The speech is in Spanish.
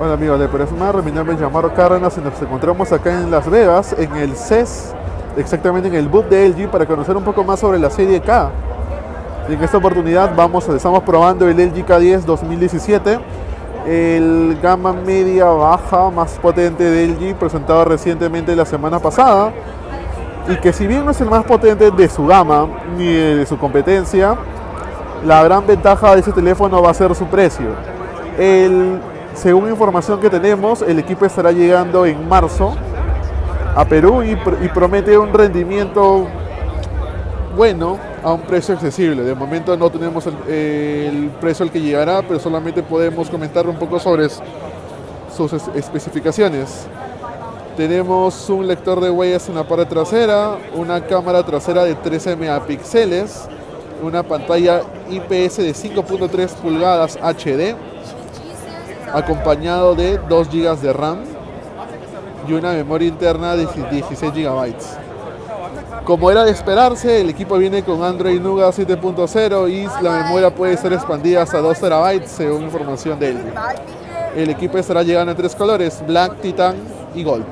Hola amigos de Peresmar, mi nombre es Yamaro Cárdenas y nos encontramos acá en Las Vegas, en el CES, exactamente en el booth de LG para conocer un poco más sobre la serie K. En esta oportunidad vamos, estamos probando el LG K10 2017, el gama media baja más potente de LG presentado recientemente la semana pasada y que si bien no es el más potente de su gama ni de su competencia, la gran ventaja de ese teléfono va a ser su precio. El según información que tenemos, el equipo estará llegando en marzo a Perú y, promete un rendimiento bueno a un precio accesible. De momento no tenemos el, el, precio al que llegará, pero solamente podemos comentar un poco sobre sus especificaciones. Tenemos un lector de huellas en la parte trasera, una cámara trasera de 13 megapíxeles, una pantalla IPS de 5.3 pulgadas HD, acompañado de 2 GB de RAM y una memoria interna de 16 GB. Como era de esperarse, el equipo viene con Android Nougat 7.0 y la memoria puede ser expandida hasta 2 TB según información de él. El equipo estará llegando en tres colores, Black, Titan y Gold.